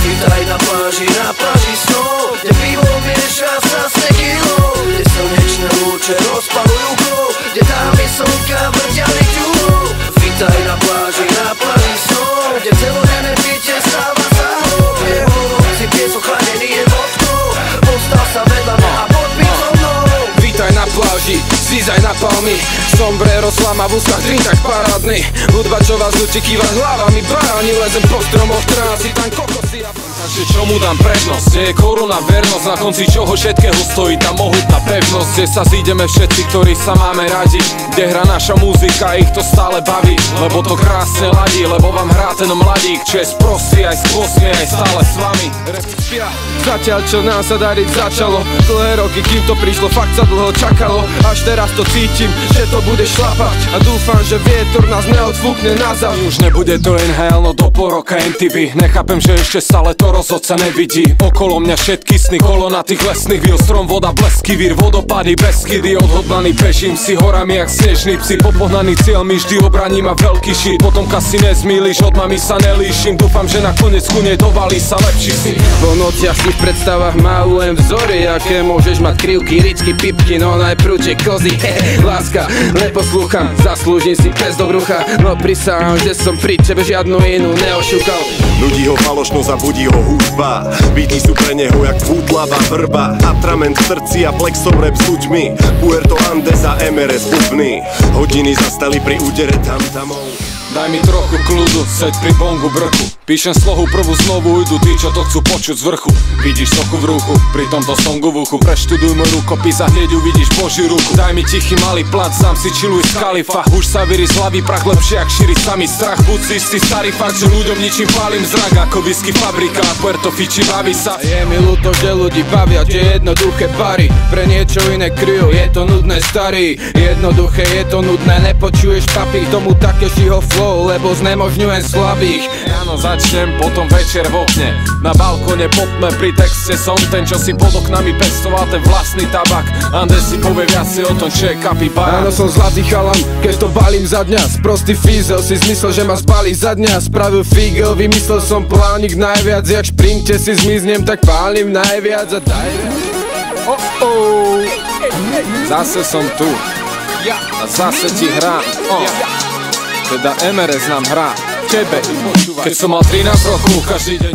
Vítaj na pláži, na pláži snov Kde pivo mieša sa s tekilou Kde slnečné lúče rozpalujú kov Kde dámy slnka vrťa ťuhou Vítaj na pláži, na pláži snov Kde celodenné zízaj na palmy. Sombrero, slama v ústach, drink tak parádny. Hudba, čo vás nutí kýva hlavami Baráni, lezem po stromoch, trásy, tam kokosy a... Takže čomu dám prednosť? Kde je koruna vernosť, na konci čoho všetkého stojí tá mohutná pevnosť. Kde sa zídeme všetci, ktorí sa máme radi Kde hra naša muzika, ich to stále baví Lebo to krásne ladí, lebo vám hrá ten mladík. Čo je sprostý aj skvostný, aj stále s vami. Zatiaľ čo nám sa dariť začalo Dlhé roky, kým to prišlo, fakt sa dlho čakalo. Až teraz to cítim, že to bude šlapať. A dúfam, že vietor nás neodfúkne nazad. Už nebude to inhale, no do poroka MTV Nechápem, že ešte stále to rozhod sa nevidí Okolo mňa všetky sny, kolo na tých lesných vil Strom, voda, blesky, vír, vodopady, beskydy Odhodlaný bežím si horami jak snežný psi Popohnaný cieľ mi vždy obraním a veľký šít Potom si nezmýliš, od mami sa nelíšim Dúfam, že nakoniec ku nej dovalí sa lepší si. Po nociach si v predstavách malujem vzory Aké môžeš mať krivky, ričky, pipky No najprv tie kozy, láska Neposlúcham, zaslúžim si pes do brucha. No prisahám, že som pri tebe žiadnu inú neošúkal Nudí ho falošnosť a ho hudba. Byty sú pre neho jak fútlava vrba. Atrament v srdci a plexom rap s ľuďmi. Puerto Andes a MRS bubny. Hodiny zastali pri údere tamtamov Daj mi trochu kľudu, seď pri bongu brku Píšem slohu prvú znovu, idú tí, čo to chcú počuť z vrchu. Vidíš sochu v ruchu, pri tomto songu v uchu. Preštuduj môj rukopis a hneď uvidíš Boží ruku Daj mi tichý malý plat, sám si chilluj z kalifa. Už sa vyri z hlavy prach lepšie, ak šíri sami strach. Buď si istý starý fakt, že ľuďom ničím pálim zrak. Ako whisky fabrika, Puerto Fiči baví sa. Je mi ľúto, že ľudí bavia tie jednoduché pary Pre niečo iné kryjú, je to nudné starý. Jednoduché, je to nudné, nepočuješ papi Tomu takešiho flow, lebo znemožňujem slabých. Ráno začnem, potom večer v okne. Na balkone popme, pri texte som ten, čo si pod oknami pestoval ten vlastný tabak. Ande si povie viacej o tom, čo je kapibara Áno, som zlatý chalan, keď to balím za dňa. Sprostý fízel si zmyslel, že ma zbalí za dňa. Spravil fígel, vymyslel som plánik najviac. Jak šprinte si zmiznem, tak pálim najviac a daj Oh oh Zase som tu. A zase ti hrám. Oh. Teda MRS nám hrá. Tebe Keď som mal 13 rokov, každý deň